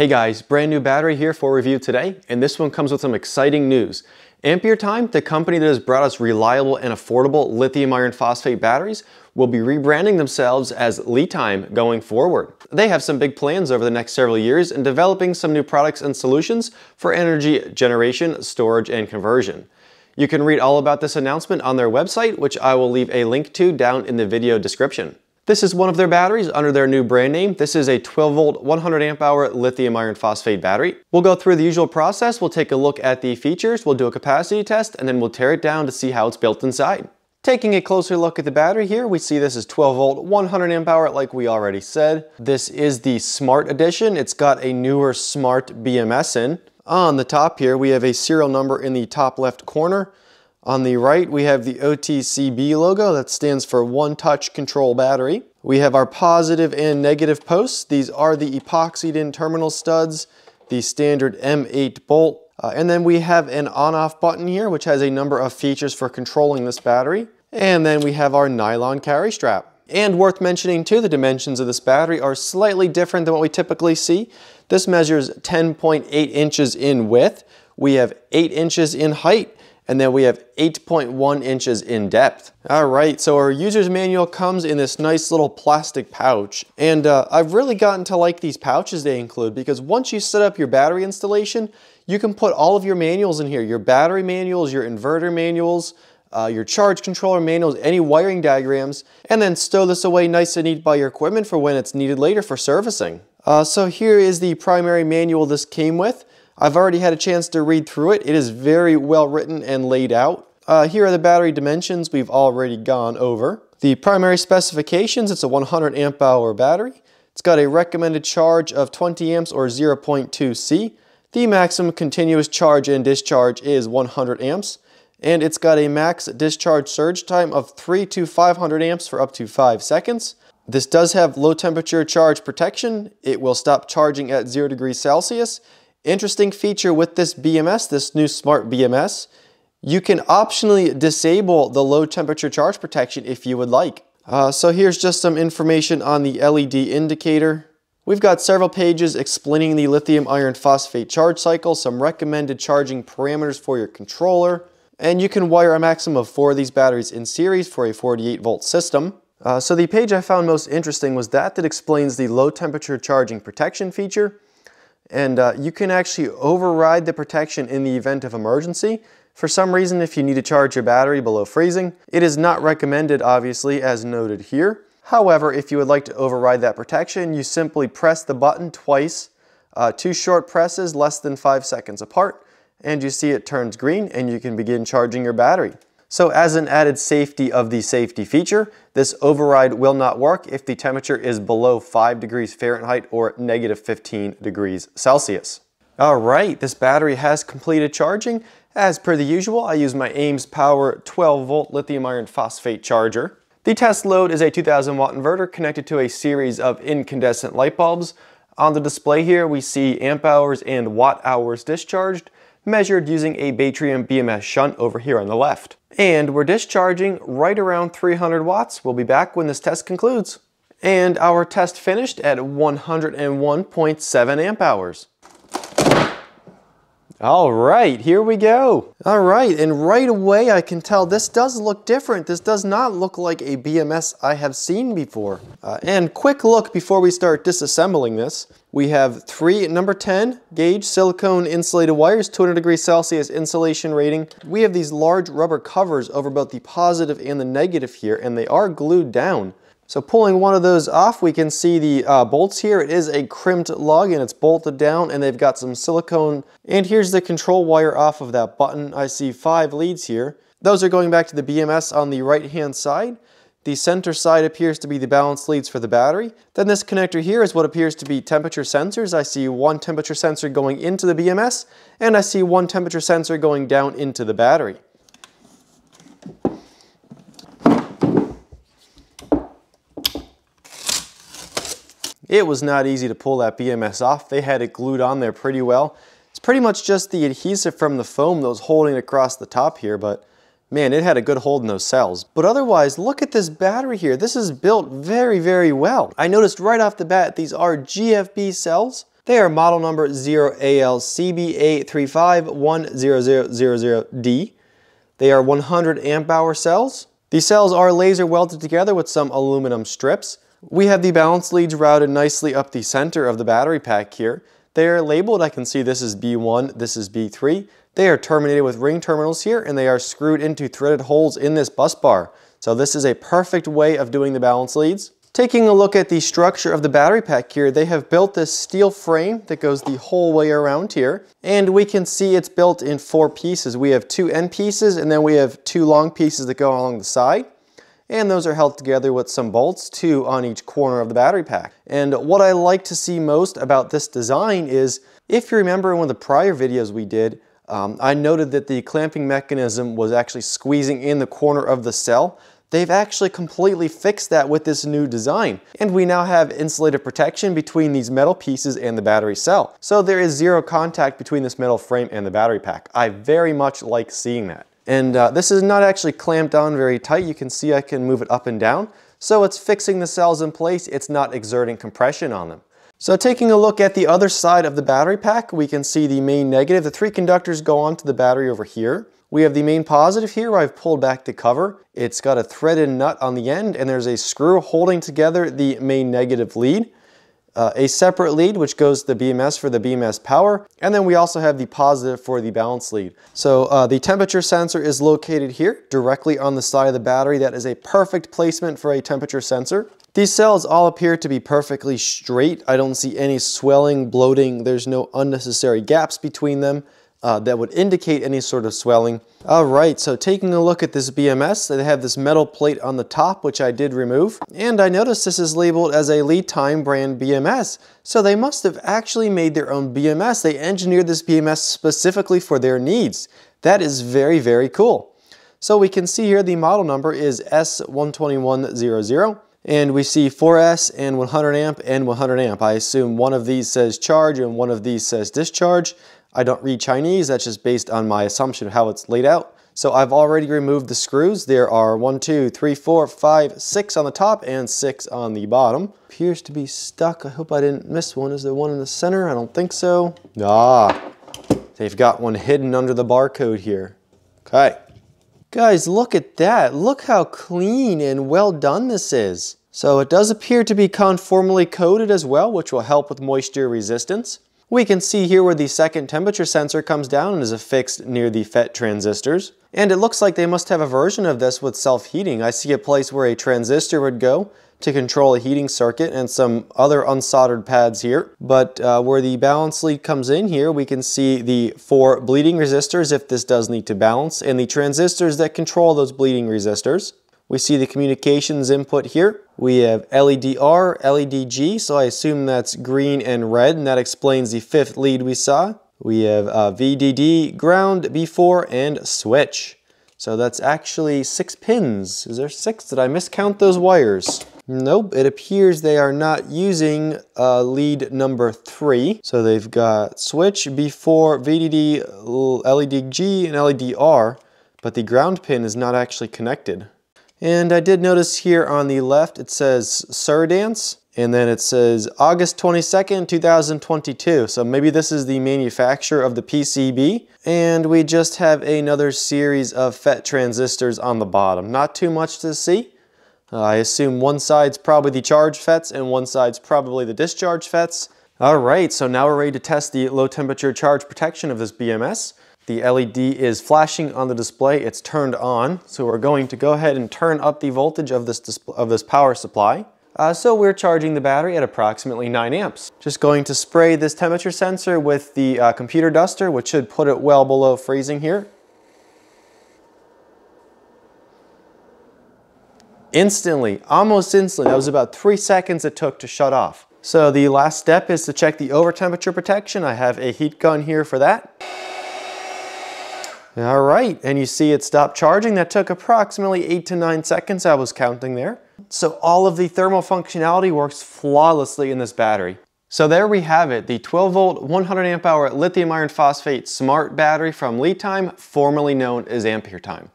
Hey guys, brand new battery here for review today, and this one comes with some exciting news. Ampere Time, the company that has brought us reliable and affordable lithium iron phosphate batteries, will be rebranding themselves as LiTime going forward. They have some big plans over the next several years in developing some new products and solutions for energy generation, storage, and conversion. You can read all about this announcement on their website, which I will leave a link to down in the video description. This is one of their batteries under their new brand name. This is a 12 volt, 100 amp hour lithium iron phosphate battery. We'll go through the usual process. We'll take a look at the features, we'll do a capacity test, and then we'll tear it down to see how it's built inside. Taking a closer look at the battery here, we see this is 12 volt, 100 amp hour like we already said. This is the Smart Edition. It's got a newer Smart BMS in. On the top here, we have a serial number in the top left corner. On the right, we have the OTCB logo that stands for One Touch Control Battery. We have our positive and negative posts. These are the epoxied in terminal studs, the standard M8 bolt. Uh, and then we have an on-off button here, which has a number of features for controlling this battery. And then we have our nylon carry strap. And worth mentioning too, the dimensions of this battery are slightly different than what we typically see. This measures 10.8 inches in width. We have 8 inches in height and then we have 8.1 inches in depth. All right, so our user's manual comes in this nice little plastic pouch, and uh, I've really gotten to like these pouches they include because once you set up your battery installation, you can put all of your manuals in here, your battery manuals, your inverter manuals, uh, your charge controller manuals, any wiring diagrams, and then stow this away nice and neat by your equipment for when it's needed later for servicing. Uh, so here is the primary manual this came with. I've already had a chance to read through it. It is very well written and laid out. Uh, here are the battery dimensions we've already gone over. The primary specifications, it's a 100 amp hour battery. It's got a recommended charge of 20 amps or 0.2 C. The maximum continuous charge and discharge is 100 amps. And it's got a max discharge surge time of 3 to 500 amps for up to 5 seconds. This does have low temperature charge protection. It will stop charging at 0 degrees Celsius Interesting feature with this BMS, this new smart BMS, you can optionally disable the low temperature charge protection if you would like. Uh, so here's just some information on the LED indicator. We've got several pages explaining the lithium iron phosphate charge cycle, some recommended charging parameters for your controller, and you can wire a maximum of four of these batteries in series for a 48 volt system. Uh, so the page I found most interesting was that that explains the low temperature charging protection feature. And uh, you can actually override the protection in the event of emergency. For some reason, if you need to charge your battery below freezing, it is not recommended, obviously, as noted here. However, if you would like to override that protection, you simply press the button twice, uh, two short presses less than five seconds apart, and you see it turns green and you can begin charging your battery. So as an added safety of the safety feature, this override will not work if the temperature is below 5 degrees Fahrenheit or negative 15 degrees Celsius. All right, this battery has completed charging. As per the usual, I use my AIMS Power 12 volt lithium iron phosphate charger. The test load is a 2000 watt inverter connected to a series of incandescent light bulbs. On the display here, we see amp hours and watt hours discharged, measured using a Batrium BMS shunt over here on the left. And we're discharging right around 300 watts. We'll be back when this test concludes. And our test finished at 101.7 amp hours. All right, here we go. All right, and right away I can tell this does look different. This does not look like a BMS I have seen before. Uh, and quick look before we start disassembling this. We have three number 10 gauge silicone insulated wires, 200 degrees Celsius insulation rating. We have these large rubber covers over both the positive and the negative here, and they are glued down. So pulling one of those off, we can see the uh, bolts here. It is a crimped lug and it's bolted down and they've got some silicone. And here's the control wire off of that button. I see five leads here. Those are going back to the BMS on the right hand side. The center side appears to be the balance leads for the battery. Then this connector here is what appears to be temperature sensors. I see one temperature sensor going into the BMS and I see one temperature sensor going down into the battery. It was not easy to pull that BMS off. They had it glued on there pretty well. It's pretty much just the adhesive from the foam that was holding it across the top here, but man, it had a good hold in those cells. But otherwise, look at this battery here. This is built very, very well. I noticed right off the bat, these are GFB cells. They are model number 0ALCB8351000D. They are 100 amp hour cells. These cells are laser welded together with some aluminum strips. We have the balance leads routed nicely up the center of the battery pack here. They are labeled, I can see this is B1, this is B3. They are terminated with ring terminals here and they are screwed into threaded holes in this bus bar. So this is a perfect way of doing the balance leads. Taking a look at the structure of the battery pack here, they have built this steel frame that goes the whole way around here. And we can see it's built in four pieces. We have two end pieces and then we have two long pieces that go along the side. And those are held together with some bolts, two on each corner of the battery pack. And what I like to see most about this design is, if you remember in one of the prior videos we did, um, I noted that the clamping mechanism was actually squeezing in the corner of the cell. They've actually completely fixed that with this new design. And we now have insulated protection between these metal pieces and the battery cell. So there is zero contact between this metal frame and the battery pack. I very much like seeing that. And uh, this is not actually clamped down very tight. You can see I can move it up and down. So it's fixing the cells in place. It's not exerting compression on them. So taking a look at the other side of the battery pack, we can see the main negative. The three conductors go onto the battery over here. We have the main positive here I've pulled back the cover. It's got a threaded nut on the end and there's a screw holding together the main negative lead. Uh, a separate lead which goes to the BMS for the BMS power and then we also have the positive for the balance lead. So uh, the temperature sensor is located here directly on the side of the battery. That is a perfect placement for a temperature sensor. These cells all appear to be perfectly straight. I don't see any swelling, bloating. There's no unnecessary gaps between them uh, that would indicate any sort of swelling. All right, so taking a look at this BMS, they have this metal plate on the top, which I did remove. And I noticed this is labeled as a LiTime brand BMS. So they must have actually made their own BMS. They engineered this BMS specifically for their needs. That is very, very cool. So we can see here the model number is S12100 and we see 4S and 100 amp and 100 amp. I assume one of these says charge and one of these says discharge. I don't read Chinese, that's just based on my assumption of how it's laid out. So I've already removed the screws. There are one, two, three, four, five, six on the top and six on the bottom. Appears to be stuck. I hope I didn't miss one. Is there one in the center? I don't think so. Ah, they've got one hidden under the barcode here. Okay. Guys, look at that. Look how clean and well done this is. So it does appear to be conformally coated as well, which will help with moisture resistance. We can see here where the second temperature sensor comes down and is affixed near the FET transistors. And it looks like they must have a version of this with self-heating. I see a place where a transistor would go to control a heating circuit and some other unsoldered pads here. But uh, where the balance lead comes in here, we can see the four bleeding resistors if this does need to balance, and the transistors that control those bleeding resistors. We see the communications input here. We have LEDR, LEDG, so I assume that's green and red, and that explains the fifth lead we saw. We have uh, VDD, ground, B4, and switch. So that's actually six pins. Is there six? Did I miscount those wires? Nope, it appears they are not using uh, lead number three. So they've got switch, B4, VDD, LEDG, and LEDR, but the ground pin is not actually connected. And I did notice here on the left it says Surdance and then it says August 22nd, 2022. So maybe this is the manufacturer of the PCB. And we just have another series of FET transistors on the bottom. Not too much to see. Uh, I assume one side's probably the charge FETs and one side's probably the discharge FETs. All right, so now we're ready to test the low temperature charge protection of this BMS. The LED is flashing on the display, it's turned on. So we're going to go ahead and turn up the voltage of this, of this power supply. Uh, so we're charging the battery at approximately 9 amps. Just going to spray this temperature sensor with the uh, computer duster, which should put it well below freezing here. Instantly, almost instantly, that was about three seconds it took to shut off. So the last step is to check the over temperature protection. I have a heat gun here for that. All right, and you see it stopped charging. That took approximately eight to nine seconds, I was counting there. So all of the thermal functionality works flawlessly in this battery. So there we have it, the 12 volt, 100 amp hour lithium iron phosphate smart battery from Litime, formerly known as Ampere Time.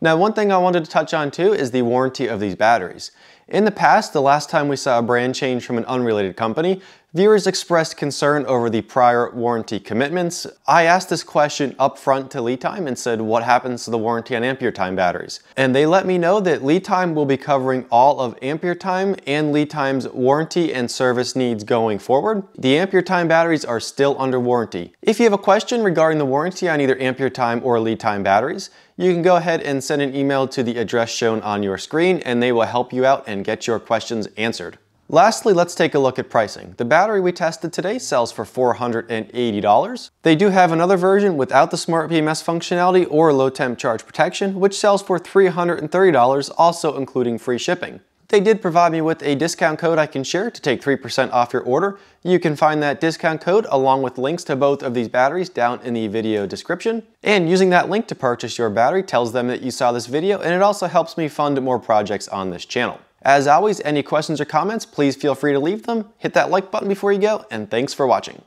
Now one thing I wanted to touch on too is the warranty of these batteries. In the past, the last time we saw a brand change from an unrelated company, viewers expressed concern over the prior warranty commitments. I asked this question up front to LiTime and said, what happens to the warranty on ampere time batteries? And they let me know that LiTime will be covering all of ampere time and LiTime's warranty and service needs going forward. The ampere time batteries are still under warranty. If you have a question regarding the warranty on either ampere time or LiTime batteries, you can go ahead and send an email to the address shown on your screen and they will help you out and get your questions answered. Lastly, let's take a look at pricing. The battery we tested today sells for $480. They do have another version without the smart BMS functionality or low temp charge protection, which sells for $330, also including free shipping. They did provide me with a discount code I can share to take 3% off your order. You can find that discount code along with links to both of these batteries down in the video description. And using that link to purchase your battery tells them that you saw this video and it also helps me fund more projects on this channel. As always, any questions or comments, please feel free to leave them. Hit that like button before you go, and thanks for watching.